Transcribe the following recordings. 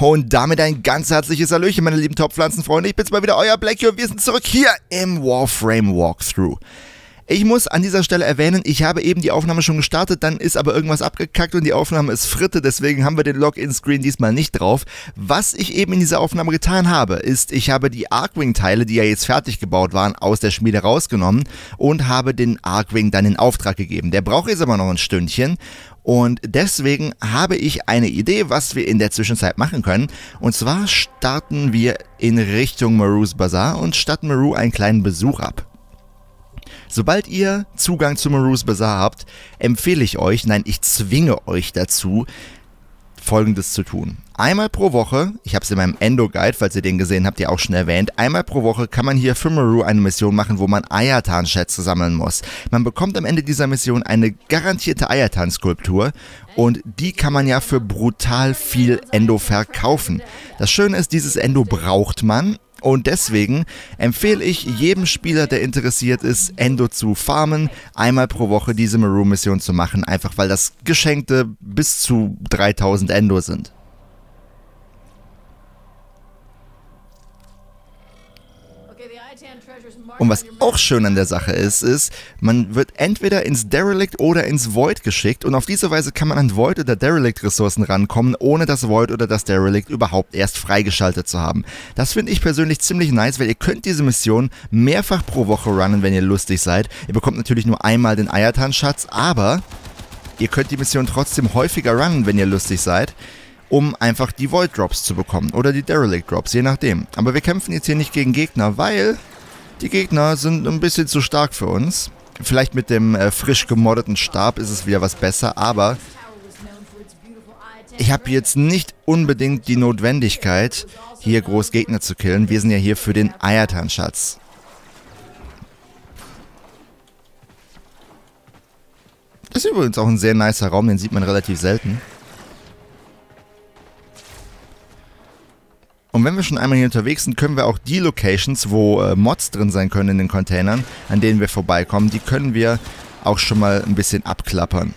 Und damit ein ganz herzliches Hallöchen, meine lieben Top-Pflanzenfreunde. Ich bin's mal wieder, euer Blackie und wir sind zurück hier im Warframe Walkthrough. Ich muss an dieser Stelle erwähnen, ich habe eben die Aufnahme schon gestartet, dann ist aber irgendwas abgekackt und die Aufnahme ist fritte, deswegen haben wir den Login-Screen diesmal nicht drauf. Was ich eben in dieser Aufnahme getan habe, ist, ich habe die Arcwing-Teile, die ja jetzt fertig gebaut waren, aus der Schmiede rausgenommen und habe den Arcwing dann in Auftrag gegeben. Der braucht jetzt aber noch ein Stündchen und deswegen habe ich eine Idee, was wir in der Zwischenzeit machen können. Und zwar starten wir in Richtung Maru's Bazaar und statten Maru einen kleinen Besuch ab. Sobald ihr Zugang zu Maru's Bazaar habt, empfehle ich euch, nein, ich zwinge euch dazu, folgendes zu tun. Einmal pro Woche, ich habe es in meinem Endo-Guide, falls ihr den gesehen habt, ja auch schon erwähnt, einmal pro Woche kann man hier für Maru eine Mission machen, wo man Ayatan-Schätze sammeln muss. Man bekommt am Ende dieser Mission eine garantierte Ayatan-Skulptur und die kann man ja für brutal viel Endo verkaufen. Das Schöne ist, dieses Endo braucht man und deswegen empfehle ich jedem Spieler, der interessiert ist, Endo zu farmen, einmal pro Woche diese Maroon-Mission zu machen, einfach weil das geschenkte bis zu 3000 Endo sind. Und was auch schön an der Sache ist, ist, man wird entweder ins Derelict oder ins Void geschickt und auf diese Weise kann man an Void oder Derelict Ressourcen rankommen, ohne das Void oder das Derelict überhaupt erst freigeschaltet zu haben. Das finde ich persönlich ziemlich nice, weil ihr könnt diese Mission mehrfach pro Woche runnen, wenn ihr lustig seid. Ihr bekommt natürlich nur einmal den Ayatan-Schatz, aber ihr könnt die Mission trotzdem häufiger runnen, wenn ihr lustig seid um einfach die Void Drops zu bekommen oder die Derelict Drops, je nachdem. Aber wir kämpfen jetzt hier nicht gegen Gegner, weil die Gegner sind ein bisschen zu stark für uns. Vielleicht mit dem äh, frisch gemoddeten Stab ist es wieder was besser, aber ich habe jetzt nicht unbedingt die Notwendigkeit, hier groß Gegner zu killen. Wir sind ja hier für den Eiertan-Schatz. Das ist übrigens auch ein sehr nicer Raum, den sieht man relativ selten. Und wenn wir schon einmal hier unterwegs sind, können wir auch die Locations, wo äh, Mods drin sein können in den Containern, an denen wir vorbeikommen, die können wir auch schon mal ein bisschen abklappern.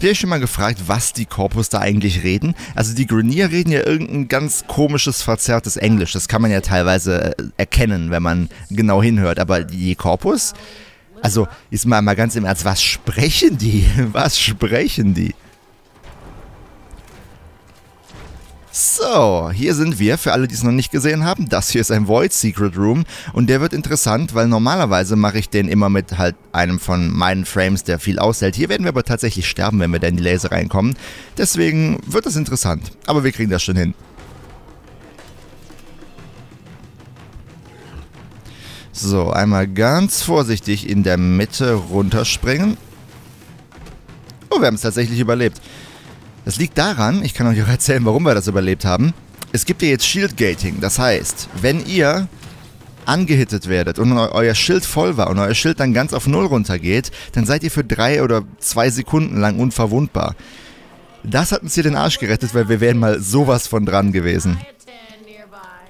Habt ihr euch schon mal gefragt, was die Corpus da eigentlich reden? Also die Grenier reden ja irgendein ganz komisches, verzerrtes Englisch. Das kann man ja teilweise äh, erkennen, wenn man genau hinhört. Aber die Corpus? Also, ist mal, mal ganz im Ernst, was sprechen die? Was sprechen die? So, hier sind wir, für alle, die es noch nicht gesehen haben. Das hier ist ein Void Secret Room und der wird interessant, weil normalerweise mache ich den immer mit halt einem von meinen Frames, der viel aushält. Hier werden wir aber tatsächlich sterben, wenn wir da in die Laser reinkommen. Deswegen wird das interessant, aber wir kriegen das schon hin. So, einmal ganz vorsichtig in der Mitte runterspringen. Oh, wir haben es tatsächlich überlebt. Das liegt daran, ich kann euch auch erzählen, warum wir das überlebt haben. Es gibt ja jetzt Shield Gating. Das heißt, wenn ihr angehittet werdet und euer Schild voll war und euer Schild dann ganz auf Null runtergeht, dann seid ihr für drei oder zwei Sekunden lang unverwundbar. Das hat uns hier den Arsch gerettet, weil wir wären mal sowas von dran gewesen.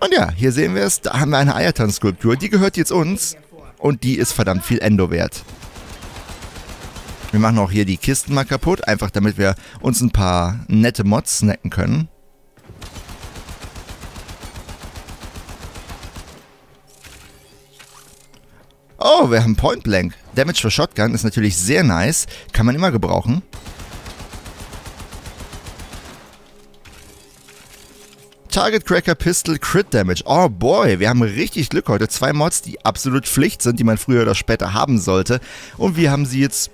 Und ja, hier sehen wir es, da haben wir eine Eiertan-Skulptur, die gehört jetzt uns und die ist verdammt viel Endo wert. Wir machen auch hier die Kisten mal kaputt, einfach damit wir uns ein paar nette Mods snacken können. Oh, wir haben Point Blank. Damage für Shotgun ist natürlich sehr nice. Kann man immer gebrauchen. Target Cracker Pistol Crit Damage. Oh boy, wir haben richtig Glück heute. Zwei Mods, die absolut Pflicht sind, die man früher oder später haben sollte. Und wir haben sie jetzt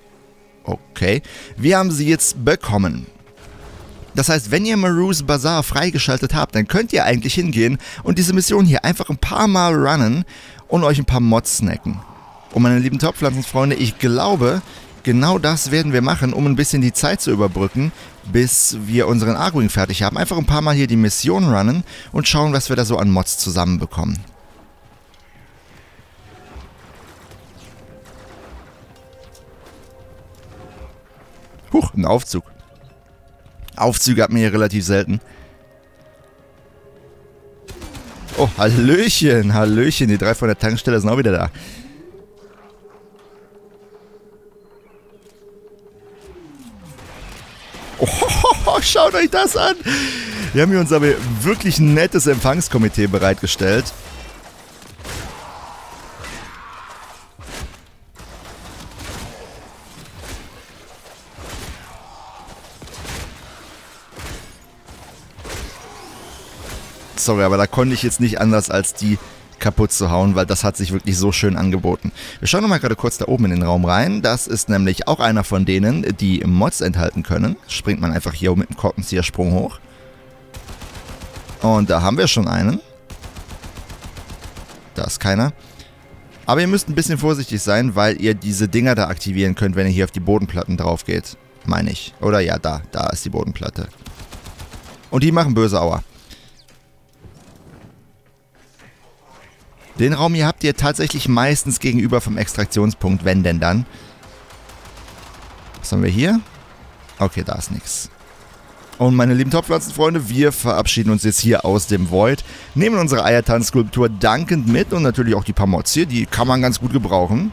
Okay. Wir haben sie jetzt bekommen. Das heißt, wenn ihr Maru's Bazaar freigeschaltet habt, dann könnt ihr eigentlich hingehen und diese Mission hier einfach ein paar Mal runnen und euch ein paar Mods snacken. Und meine lieben Topfpflanzenfreunde, ich glaube, genau das werden wir machen, um ein bisschen die Zeit zu überbrücken, bis wir unseren Argwing fertig haben. Einfach ein paar Mal hier die Mission runnen und schauen, was wir da so an Mods zusammenbekommen. Huch, ein Aufzug. Aufzüge hat man hier relativ selten. Oh, Hallöchen, Hallöchen. Die drei von der Tankstelle sind auch wieder da. Oh, schaut euch das an. Wir haben hier uns aber wirklich nettes Empfangskomitee bereitgestellt. Sorry, aber da konnte ich jetzt nicht anders als die kaputt zu hauen, weil das hat sich wirklich so schön angeboten. Wir schauen nochmal gerade kurz da oben in den Raum rein. Das ist nämlich auch einer von denen, die Mods enthalten können. Springt man einfach hier mit dem Korkenzieher-Sprung hoch. Und da haben wir schon einen. Da ist keiner. Aber ihr müsst ein bisschen vorsichtig sein, weil ihr diese Dinger da aktivieren könnt, wenn ihr hier auf die Bodenplatten drauf geht. Meine ich. Oder ja, da. Da ist die Bodenplatte. Und die machen böse Aua. Den Raum hier habt ihr tatsächlich meistens gegenüber vom Extraktionspunkt, wenn denn dann. Was haben wir hier? Okay, da ist nichts. Und meine lieben Topfpflanzenfreunde, wir verabschieden uns jetzt hier aus dem Void, nehmen unsere Eiertanzskulptur dankend mit und natürlich auch die paar hier, die kann man ganz gut gebrauchen.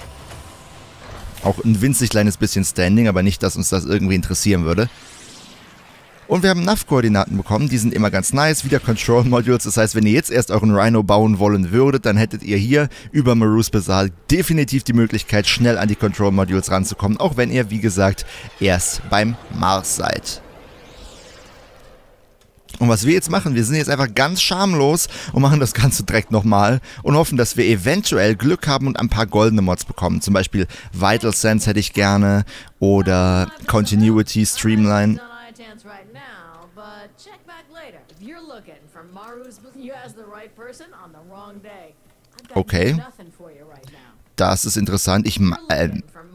Auch ein winzig kleines bisschen Standing, aber nicht, dass uns das irgendwie interessieren würde. Und wir haben NAV-Koordinaten bekommen, die sind immer ganz nice, wieder Control Modules, das heißt, wenn ihr jetzt erst euren Rhino bauen wollen würdet, dann hättet ihr hier über Marus Bazaar definitiv die Möglichkeit, schnell an die Control Modules ranzukommen, auch wenn ihr, wie gesagt, erst beim Mars seid. Und was wir jetzt machen, wir sind jetzt einfach ganz schamlos und machen das Ganze direkt nochmal und hoffen, dass wir eventuell Glück haben und ein paar goldene Mods bekommen. Zum Beispiel Vital Sense hätte ich gerne oder Continuity Streamline. Okay. Das ist interessant. Ich, äh,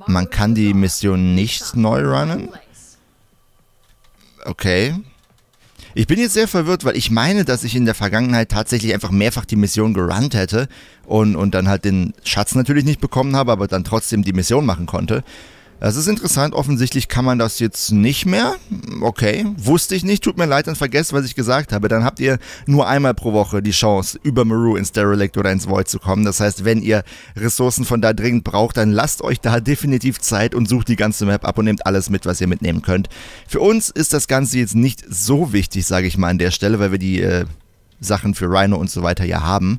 man kann die Mission nicht neu runnen. Okay. Ich bin jetzt sehr verwirrt, weil ich meine, dass ich in der Vergangenheit tatsächlich einfach mehrfach die Mission gerannt hätte und, und dann halt den Schatz natürlich nicht bekommen habe, aber dann trotzdem die Mission machen konnte. Das ist interessant, offensichtlich kann man das jetzt nicht mehr. Okay, wusste ich nicht, tut mir leid, dann vergesst, was ich gesagt habe. Dann habt ihr nur einmal pro Woche die Chance, über Maru ins Derelict oder ins Void zu kommen. Das heißt, wenn ihr Ressourcen von da dringend braucht, dann lasst euch da definitiv Zeit und sucht die ganze Map ab und nehmt alles mit, was ihr mitnehmen könnt. Für uns ist das Ganze jetzt nicht so wichtig, sage ich mal an der Stelle, weil wir die äh, Sachen für Rhino und so weiter ja haben.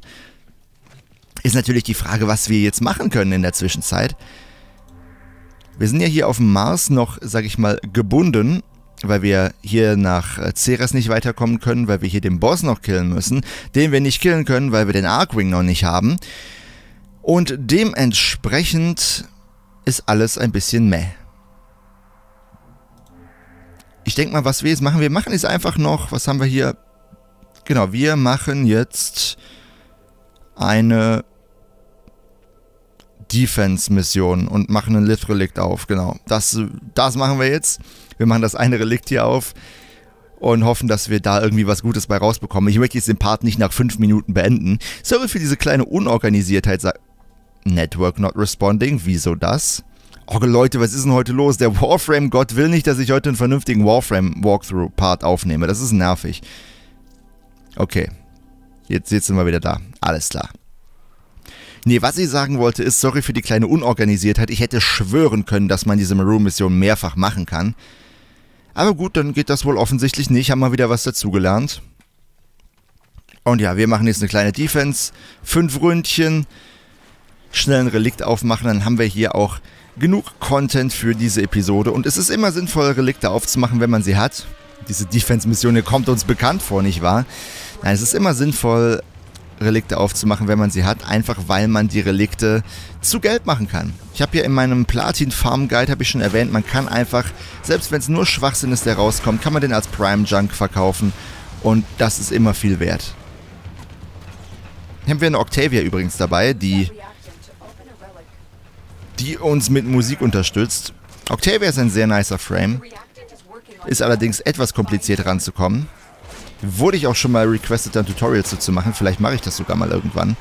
Ist natürlich die Frage, was wir jetzt machen können in der Zwischenzeit. Wir sind ja hier auf dem Mars noch, sag ich mal, gebunden, weil wir hier nach äh, Ceres nicht weiterkommen können, weil wir hier den Boss noch killen müssen, den wir nicht killen können, weil wir den Arkwing noch nicht haben. Und dementsprechend ist alles ein bisschen meh. Ich denke mal, was wir jetzt machen, wir machen jetzt einfach noch, was haben wir hier? Genau, wir machen jetzt eine Defense-Mission und machen ein Lift-Relikt auf. Genau. Das, das machen wir jetzt. Wir machen das eine Relikt hier auf und hoffen, dass wir da irgendwie was Gutes bei rausbekommen. Ich möchte jetzt den Part nicht nach fünf Minuten beenden. Sorry für diese kleine Unorganisiertheit. Network not responding. Wieso das? Oh Leute, was ist denn heute los? Der Warframe-Gott will nicht, dass ich heute einen vernünftigen Warframe-Walkthrough-Part aufnehme. Das ist nervig. Okay. Jetzt, jetzt sind wir wieder da. Alles klar. Nee, was ich sagen wollte ist, sorry für die kleine Unorganisiertheit. Ich hätte schwören können, dass man diese Maroon-Mission mehrfach machen kann. Aber gut, dann geht das wohl offensichtlich nicht. Haben wir wieder was dazugelernt. Und ja, wir machen jetzt eine kleine Defense. Fünf Ründchen. Schnell ein Relikt aufmachen. Dann haben wir hier auch genug Content für diese Episode. Und es ist immer sinnvoll, Relikte aufzumachen, wenn man sie hat. Diese Defense-Mission hier kommt uns bekannt vor, nicht wahr? Nein, es ist immer sinnvoll, Relikte aufzumachen, wenn man sie hat, einfach weil man die Relikte zu Geld machen kann. Ich habe ja in meinem Platin Farm Guide, habe ich schon erwähnt, man kann einfach, selbst wenn es nur Schwachsinn ist, der rauskommt, kann man den als Prime Junk verkaufen und das ist immer viel wert. Hier haben wir eine Octavia übrigens dabei, die, die uns mit Musik unterstützt. Octavia ist ein sehr nicer Frame, ist allerdings etwas kompliziert ranzukommen. Wurde ich auch schon mal requested, ein Tutorial zu machen. Vielleicht mache ich das sogar mal irgendwann.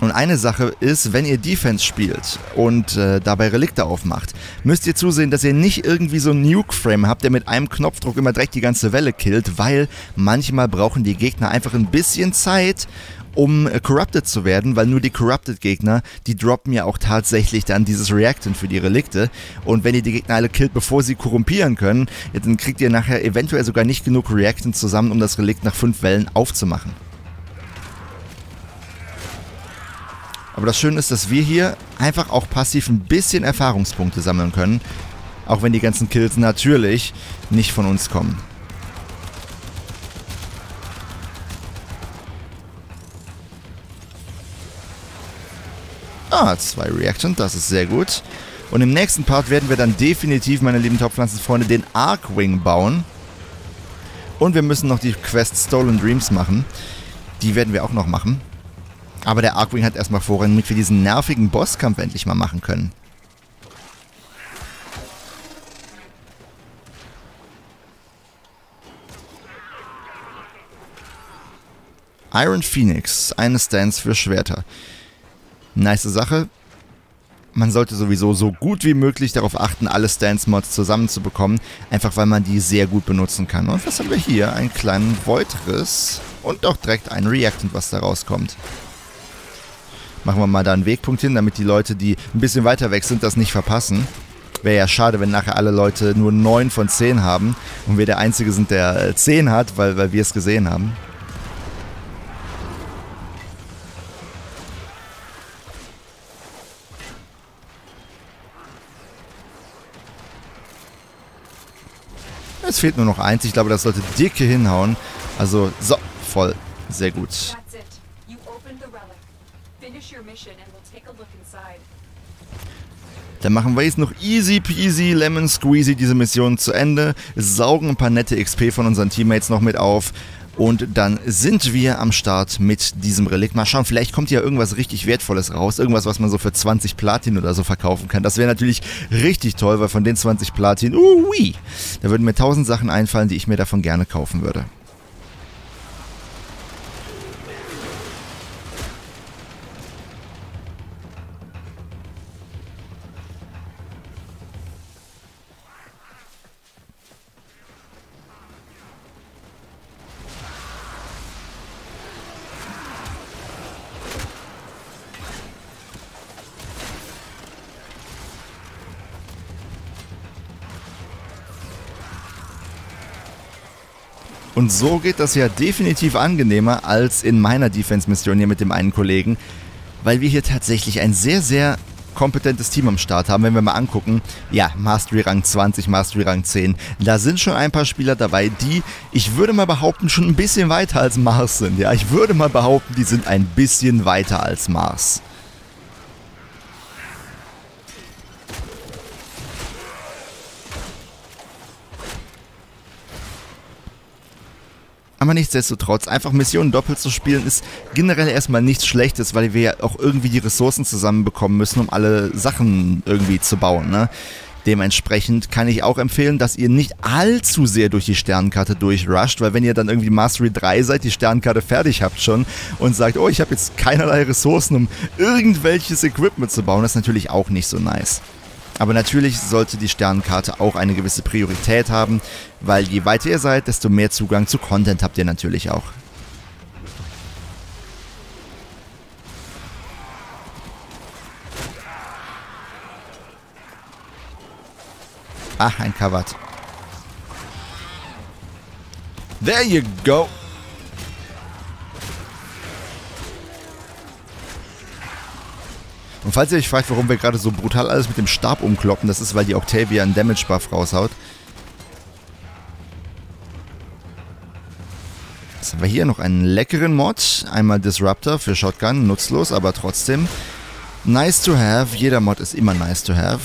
Und eine Sache ist, wenn ihr Defense spielt und äh, dabei Relikte aufmacht, müsst ihr zusehen, dass ihr nicht irgendwie so einen Nuke-Frame habt, der mit einem Knopfdruck immer direkt die ganze Welle killt, weil manchmal brauchen die Gegner einfach ein bisschen Zeit, um äh, Corrupted zu werden, weil nur die Corrupted-Gegner, die droppen ja auch tatsächlich dann dieses Reactant für die Relikte. Und wenn ihr die Gegner alle killt, bevor sie korrumpieren können, dann kriegt ihr nachher eventuell sogar nicht genug Reactant zusammen, um das Relikt nach fünf Wellen aufzumachen. Aber das Schöne ist, dass wir hier einfach auch passiv ein bisschen Erfahrungspunkte sammeln können. Auch wenn die ganzen Kills natürlich nicht von uns kommen. Ah, zwei Reaction, das ist sehr gut. Und im nächsten Part werden wir dann definitiv, meine lieben Topfpflanzenfreunde, den Arcwing bauen. Und wir müssen noch die Quest Stolen Dreams machen. Die werden wir auch noch machen. Aber der Arcwing hat erstmal Vorrang, damit wir diesen nervigen Bosskampf endlich mal machen können. Iron Phoenix, eine Stance für Schwerter. Nice Sache. Man sollte sowieso so gut wie möglich darauf achten, alle Stance-Mods zusammenzubekommen, einfach weil man die sehr gut benutzen kann. Und was haben wir hier? Einen kleinen Voidriss und auch direkt ein Reactant, was da rauskommt. Machen wir mal da einen Wegpunkt hin, damit die Leute, die ein bisschen weiter weg sind, das nicht verpassen. Wäre ja schade, wenn nachher alle Leute nur 9 von 10 haben und wir der Einzige sind, der 10 äh, hat, weil, weil wir es gesehen haben. Es fehlt nur noch eins. Ich glaube, das sollte dicke hinhauen. Also, so, voll. Sehr gut. Dann machen wir jetzt noch easy peasy lemon squeezy diese Mission zu Ende, saugen ein paar nette XP von unseren Teammates noch mit auf und dann sind wir am Start mit diesem Relikt. Mal schauen, vielleicht kommt ja irgendwas richtig Wertvolles raus. Irgendwas, was man so für 20 Platin oder so verkaufen kann. Das wäre natürlich richtig toll, weil von den 20 Platin, uh, da würden mir 1000 Sachen einfallen, die ich mir davon gerne kaufen würde. Und so geht das ja definitiv angenehmer als in meiner Defense-Mission hier mit dem einen Kollegen, weil wir hier tatsächlich ein sehr, sehr kompetentes Team am Start haben. Wenn wir mal angucken, ja, Mastery Rang 20, Mastery Rang 10, da sind schon ein paar Spieler dabei, die, ich würde mal behaupten, schon ein bisschen weiter als Mars sind. Ja, ich würde mal behaupten, die sind ein bisschen weiter als Mars. Aber nichtsdestotrotz, einfach Missionen doppelt zu spielen, ist generell erstmal nichts Schlechtes, weil wir ja auch irgendwie die Ressourcen zusammenbekommen müssen, um alle Sachen irgendwie zu bauen. Ne? Dementsprechend kann ich auch empfehlen, dass ihr nicht allzu sehr durch die Sternkarte durchrusht, weil wenn ihr dann irgendwie Mastery 3 seid, die Sternkarte fertig habt schon und sagt, oh, ich habe jetzt keinerlei Ressourcen, um irgendwelches Equipment zu bauen, das ist natürlich auch nicht so nice. Aber natürlich sollte die Sternenkarte auch eine gewisse Priorität haben, weil je weiter ihr seid, desto mehr Zugang zu Content habt ihr natürlich auch. Ach, ein Covered. There you go. Und falls ihr euch fragt, warum wir gerade so brutal alles mit dem Stab umkloppen, das ist, weil die Octavia einen Damage-Buff raushaut. Jetzt haben wir hier noch einen leckeren Mod. Einmal Disruptor für Shotgun, nutzlos, aber trotzdem nice to have. Jeder Mod ist immer nice to have.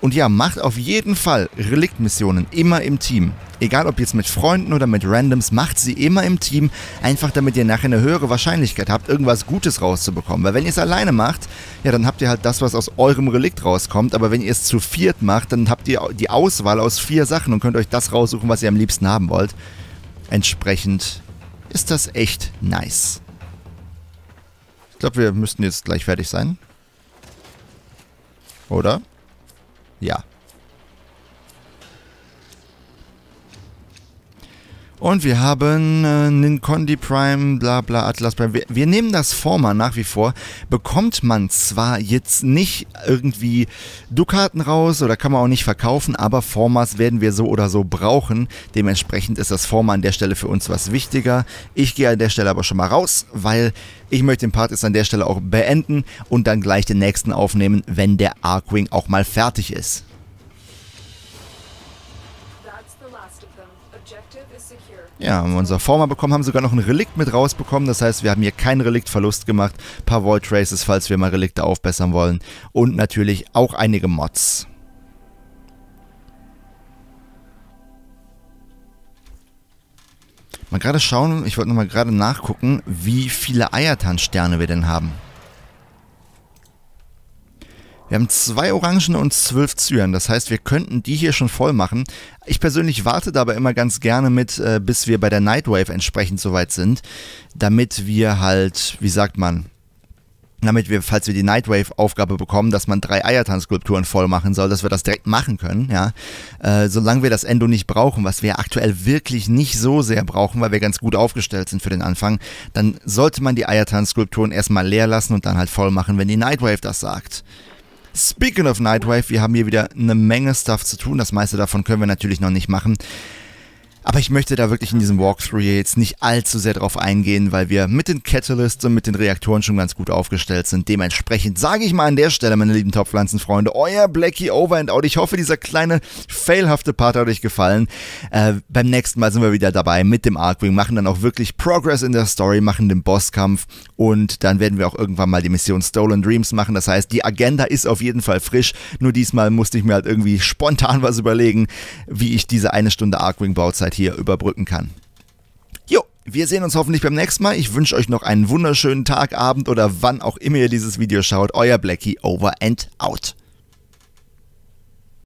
Und ja, macht auf jeden Fall Reliktmissionen immer im Team. Egal ob jetzt mit Freunden oder mit Randoms, macht sie immer im Team, einfach damit ihr nachher eine höhere Wahrscheinlichkeit habt, irgendwas Gutes rauszubekommen. Weil wenn ihr es alleine macht, ja, dann habt ihr halt das, was aus eurem Relikt rauskommt. Aber wenn ihr es zu viert macht, dann habt ihr die Auswahl aus vier Sachen und könnt euch das raussuchen, was ihr am liebsten haben wollt. Entsprechend ist das echt nice. Ich glaube, wir müssten jetzt gleich fertig sein. Oder? Ja. Und wir haben äh, Nincondi Prime, bla bla, Atlas Prime. Wir, wir, nehmen das Former nach wie vor. Bekommt man zwar jetzt nicht irgendwie Dukaten raus oder kann man auch nicht verkaufen, aber Formas werden wir so oder so brauchen. Dementsprechend ist das Former an der Stelle für uns was wichtiger. Ich gehe an der Stelle aber schon mal raus, weil ich möchte den Part jetzt an der Stelle auch beenden und dann gleich den nächsten aufnehmen, wenn der Arkwing auch mal fertig ist. Ja, haben wir unser Former bekommen, haben sogar noch ein Relikt mit rausbekommen. Das heißt, wir haben hier keinen Reliktverlust gemacht. Ein paar Void Traces, falls wir mal Relikte aufbessern wollen. Und natürlich auch einige Mods. Mal gerade schauen, ich wollte nochmal gerade nachgucken, wie viele Eiertanzsterne wir denn haben. Wir haben zwei Orangen und zwölf Zyren. Das heißt, wir könnten die hier schon voll machen. Ich persönlich warte dabei immer ganz gerne mit, äh, bis wir bei der Nightwave entsprechend soweit sind, damit wir halt, wie sagt man, damit wir, falls wir die Nightwave-Aufgabe bekommen, dass man drei Eiertanz-Skulpturen voll machen soll, dass wir das direkt machen können, ja. Äh, solange wir das Endo nicht brauchen, was wir aktuell wirklich nicht so sehr brauchen, weil wir ganz gut aufgestellt sind für den Anfang, dann sollte man die Eiertanz-Skulpturen erstmal leer lassen und dann halt voll machen, wenn die Nightwave das sagt. Speaking of Nightwave, wir haben hier wieder eine Menge Stuff zu tun. Das meiste davon können wir natürlich noch nicht machen. Aber ich möchte da wirklich in diesem Walkthrough jetzt nicht allzu sehr drauf eingehen, weil wir mit den Catalysts und mit den Reaktoren schon ganz gut aufgestellt sind. Dementsprechend sage ich mal an der Stelle, meine lieben Topfpflanzenfreunde, euer Blackie Over and Out. Ich hoffe, dieser kleine failhafte Part hat euch gefallen. Äh, beim nächsten Mal sind wir wieder dabei mit dem Arkwing, machen dann auch wirklich Progress in der Story, machen den Bosskampf und dann werden wir auch irgendwann mal die Mission Stolen Dreams machen. Das heißt, die Agenda ist auf jeden Fall frisch. Nur diesmal musste ich mir halt irgendwie spontan was überlegen, wie ich diese eine Stunde Arkwing-Bauzeit hier überbrücken kann. Jo, wir sehen uns hoffentlich beim nächsten Mal. Ich wünsche euch noch einen wunderschönen Tag, Abend oder wann auch immer ihr dieses Video schaut. Euer Blackie over and out.